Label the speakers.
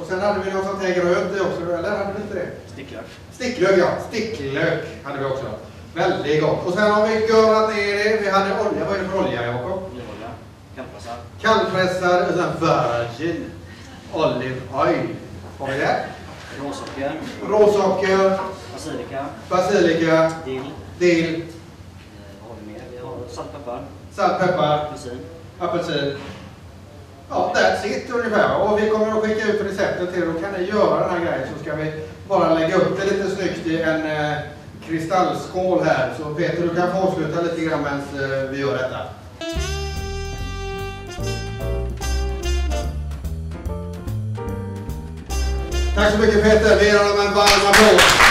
Speaker 1: Och sen hade vi något sånt här grönt i också, eller hade vi inte det?
Speaker 2: Sticklök.
Speaker 1: Sticklök ja, sticklök hade vi också. Väldigt gott. Och sen har vi görat ner det. Vi hade olja. Vad är det för olja Jakob?
Speaker 2: Olivolja. Kallpressad.
Speaker 1: Kallpressad och sen virgin olive oil. Har vi det?
Speaker 2: Råsocker.
Speaker 1: Råsocker,
Speaker 2: Basilika.
Speaker 1: basilika,
Speaker 2: Dill.
Speaker 1: dill,
Speaker 2: Eh, Vad har vi mer? Vi har saltpeppar.
Speaker 1: salt, peppar,
Speaker 2: Apelsin.
Speaker 1: apelsin. Ja, that's it ungefär. Och vi kommer att skicka ut och till. Då kan ni göra den här grejen så ska vi bara lägga upp det lite snyggt i en eh, kristallskål här. Så Peter, du kan få avsluta lite grann medan eh, vi gör detta. Tack så mycket Peter. Vi ger honom en varm applåd.